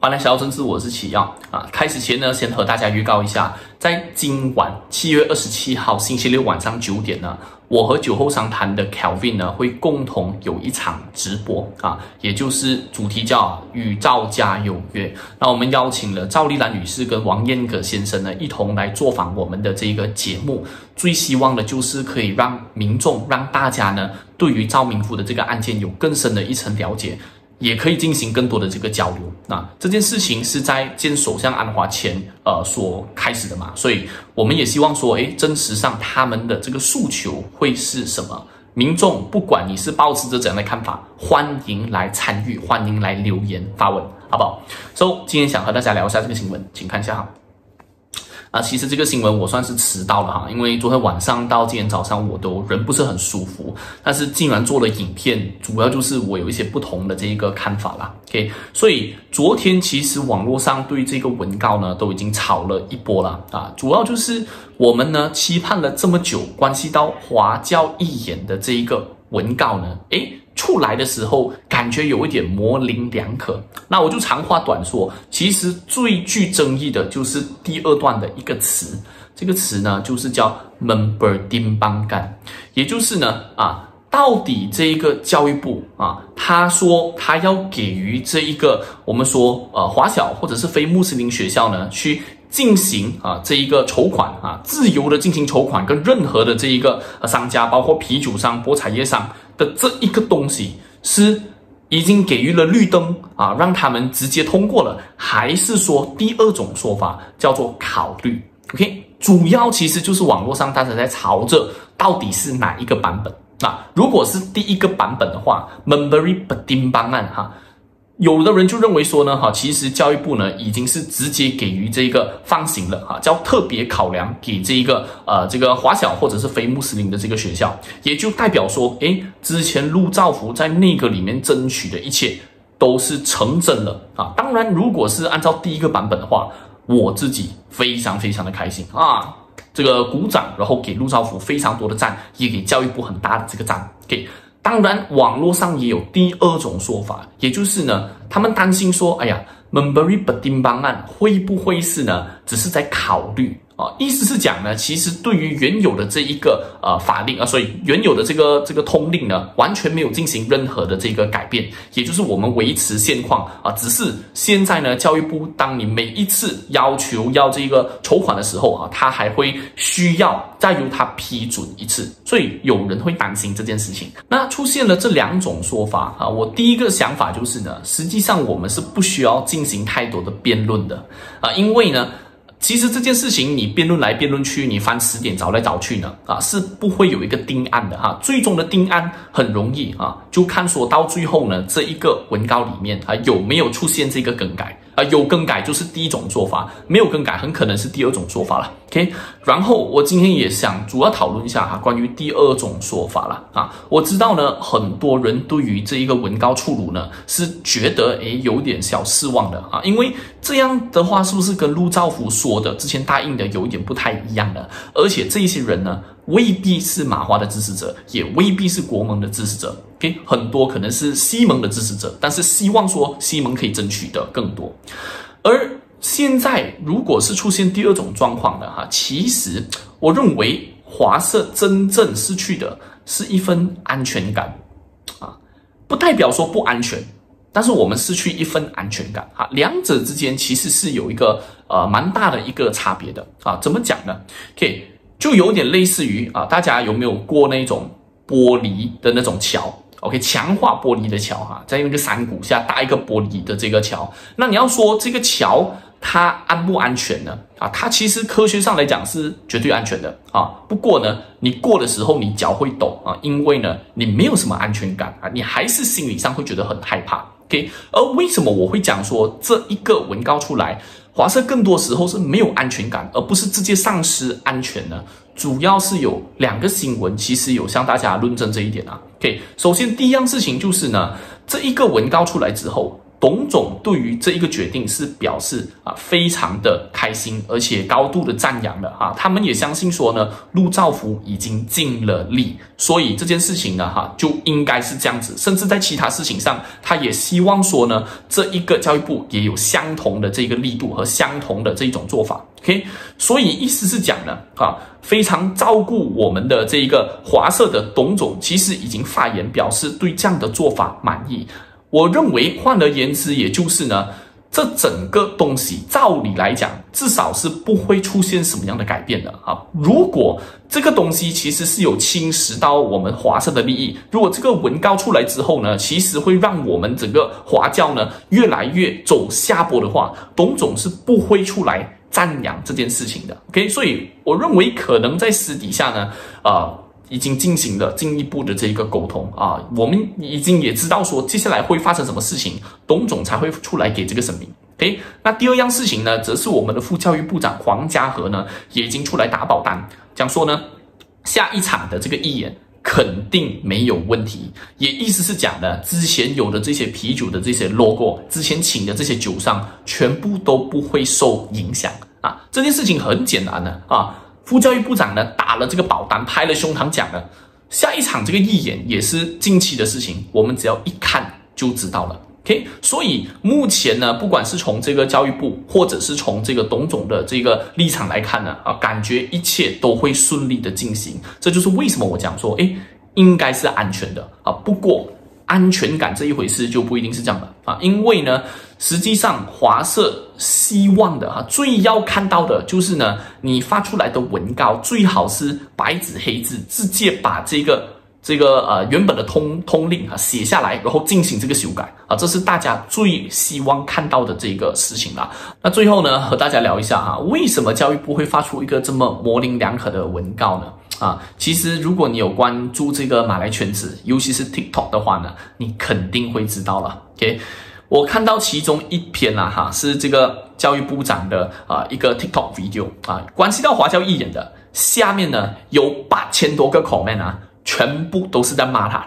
欢迎来到政治，我是启耀啊。开始前呢，先和大家预告一下，在今晚七月二十七号星期六晚上九点呢，我和酒后商谈的 Kelvin 呢会共同有一场直播啊，也就是主题叫与赵家有约。那我们邀请了赵丽兰女士跟王彦葛先生呢一同来做访我们的这个节目。最希望的就是可以让民众、让大家呢对于赵明福的这个案件有更深的一层了解。也可以进行更多的这个交流。那这件事情是在见首相安华前，呃，所开始的嘛，所以我们也希望说，诶，真实上他们的这个诉求会是什么？民众不管你是抱持着怎样的看法，欢迎来参与，欢迎来留言发问，好不好？So，今天想和大家聊一下这个新闻，请看一下哈。啊，其实这个新闻我算是迟到了哈，因为昨天晚上到今天早上我都人不是很舒服，但是竟然做了影片，主要就是我有一些不同的这一个看法啦。OK，所以昨天其实网络上对这个文告呢都已经炒了一波了啊，主要就是我们呢期盼了这么久，关系到华教一眼的这一个文告呢，诶。出来的时候感觉有一点模棱两可，那我就长话短说，其实最具争议的就是第二段的一个词，这个词呢就是叫 member 丁邦干，也就是呢啊，到底这一个教育部啊，他说他要给予这一个我们说呃华小或者是非穆斯林学校呢去进行啊这一个筹款啊，自由的进行筹款，跟任何的这一个商家，包括啤酒商、博彩业商。的这一个东西是已经给予了绿灯啊，让他们直接通过了，还是说第二种说法叫做考虑？OK，主要其实就是网络上大家在朝着到底是哪一个版本。那如果是第一个版本的话 m e m b e r y b a d i n 方案哈。有的人就认为说呢，哈，其实教育部呢已经是直接给予这个放行了，哈，叫特别考量给这一个呃这个华小或者是非穆斯林的这个学校，也就代表说，诶，之前陆兆福在那个里面争取的一切都是成真了啊。当然，如果是按照第一个版本的话，我自己非常非常的开心啊，这个鼓掌，然后给陆兆福非常多的赞，也给教育部很大的这个赞，给。当然，网络上也有第二种说法，也就是呢，他们担心说，哎呀 m e m b e r y b a d i n 方案会不会是呢，只是在考虑。啊，意思是讲呢，其实对于原有的这一个呃法令啊，所以原有的这个这个通令呢，完全没有进行任何的这个改变，也就是我们维持现况啊，只是现在呢，教育部当你每一次要求要这个筹款的时候啊，他还会需要再由他批准一次，所以有人会担心这件事情。那出现了这两种说法啊，我第一个想法就是呢，实际上我们是不需要进行太多的辩论的啊，因为呢。其实这件事情，你辩论来辩论去，你翻词典找来找去呢，啊，是不会有一个定案的哈。最终的定案很容易啊，就看说到最后呢，这一个文稿里面啊有没有出现这个更改。啊，有更改就是第一种做法，没有更改很可能是第二种做法了。OK，然后我今天也想主要讨论一下哈，关于第二种说法了啊。我知道呢，很多人对于这一个文告出炉呢，是觉得诶有点小失望的啊，因为这样的话是不是跟陆兆福说的之前答应的有一点不太一样的？而且这些人呢？未必是马华的支持者，也未必是国盟的支持者。OK，很多可能是西盟的支持者，但是希望说西盟可以争取的更多。而现在，如果是出现第二种状况的哈，其实我认为华社真正失去的是一份安全感啊，不代表说不安全，但是我们失去一份安全感啊，两者之间其实是有一个呃蛮大的一个差别的啊，怎么讲呢？OK。就有点类似于啊，大家有没有过那种玻璃的那种桥？OK，强化玻璃的桥哈，在那个山谷下搭一个玻璃的这个桥。那你要说这个桥它安不安全呢？啊，它其实科学上来讲是绝对安全的啊。不过呢，你过的时候你脚会抖啊，因为呢你没有什么安全感啊，你还是心理上会觉得很害怕。OK，而为什么我会讲说这一个文告出来？华社更多时候是没有安全感，而不是直接丧失安全呢。主要是有两个新闻，其实有向大家论证这一点啊。OK，首先第一样事情就是呢，这一个文告出来之后，董总对于这一个决定是表示啊非常的开心，而且高度的赞扬的哈。他们也相信说呢，陆兆福已经尽了力，所以这件事情呢哈就应该是这样子。甚至在其他事情上，他也希望说呢，这一个教育部也有相同的这个力度和相同的这种做法。OK，所以意思是讲呢啊，非常照顾我们的这一个华社的董总，其实已经发言表示对这样的做法满意。我认为，换而言之，也就是呢，这整个东西照理来讲，至少是不会出现什么样的改变的啊。如果这个东西其实是有侵蚀到我们华社的利益，如果这个文告出来之后呢，其实会让我们整个华教呢越来越走下坡的话，董总是不会出来赞扬这件事情的。OK，所以我认为可能在私底下呢，啊。已经进行了进一步的这一个沟通啊，我们已经也知道说接下来会发生什么事情，董总才会出来给这个声明。OK，那第二样事情呢，则是我们的副教育部长黄家和呢，也已经出来打保单，讲说呢，下一场的这个义演肯定没有问题，也意思是讲的，之前有的这些啤酒的这些 logo，之前请的这些酒商，全部都不会受影响啊。这件事情很简单的啊。副教育部长呢打了这个保单，拍了胸膛讲了，下一场这个义演也是近期的事情，我们只要一看就知道了。OK，所以目前呢，不管是从这个教育部，或者是从这个董总的这个立场来看呢，啊，感觉一切都会顺利的进行。这就是为什么我讲说，哎，应该是安全的啊。不过。安全感这一回事就不一定是这样的啊，因为呢，实际上华社希望的哈，最要看到的就是呢，你发出来的文稿最好是白纸黑字，直接把这个这个呃原本的通通令啊写下来，然后进行这个修改啊，这是大家最希望看到的这个事情啦。那最后呢，和大家聊一下哈，为什么教育部会发出一个这么模棱两可的文告呢？啊，其实如果你有关注这个马来圈子，尤其是 TikTok 的话呢，你肯定会知道了。OK，我看到其中一篇啊，哈，是这个教育部长的啊一个 TikTok video 啊，关系到华教艺人的，下面呢有八千多个 comment 啊，全部都是在骂他。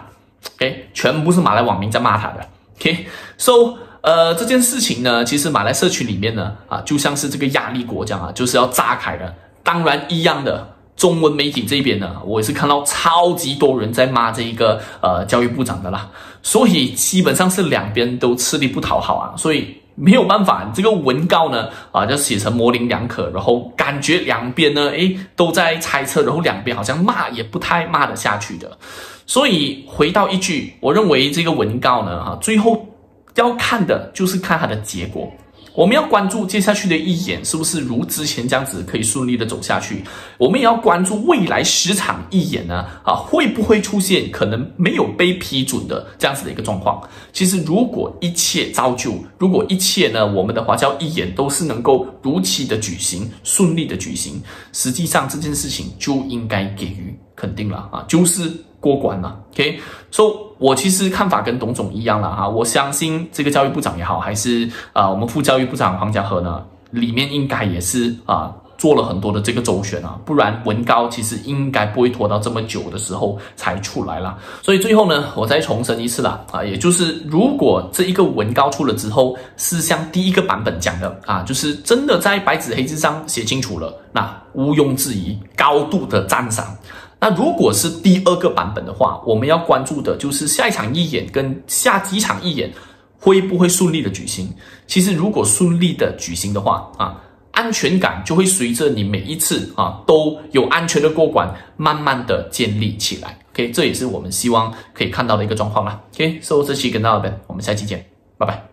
OK，全部是马来网民在骂他的。OK，so 呃这件事情呢，其实马来社区里面呢，啊就像是这个压力锅这样啊，就是要炸开的。当然一样的。中文媒体这边呢，我也是看到超级多人在骂这一个呃教育部长的啦，所以基本上是两边都吃力不讨好啊，所以没有办法，这个文告呢啊就写成模棱两可，然后感觉两边呢诶都在猜测，然后两边好像骂也不太骂得下去的，所以回到一句，我认为这个文告呢哈，最后要看的就是看它的结果。我们要关注接下去的一眼是不是如之前这样子可以顺利的走下去？我们也要关注未来十场一眼呢？啊，会不会出现可能没有被批准的这样子的一个状况？其实如果一切照旧，如果一切呢，我们的华侨一眼都是能够如期的举行、顺利的举行，实际上这件事情就应该给予肯定了啊，就是。过关了，OK，所以我其实看法跟董总一样了哈，我相信这个教育部长也好，还是啊我们副教育部长黄家和呢，里面应该也是啊做了很多的这个周旋啊，不然文高其实应该不会拖到这么久的时候才出来了。所以最后呢，我再重申一次啦，啊，也就是如果这一个文高出了之后，是像第一个版本讲的啊，就是真的在白纸黑字上写清楚了，那毋庸置疑，高度的赞赏。那如果是第二个版本的话，我们要关注的就是下一场义演跟下几场义演会不会顺利的举行。其实如果顺利的举行的话啊，安全感就会随着你每一次啊都有安全的过关，慢慢的建立起来。OK，这也是我们希望可以看到的一个状况啦。OK，所以这期跟到这边，我们下期见，拜拜。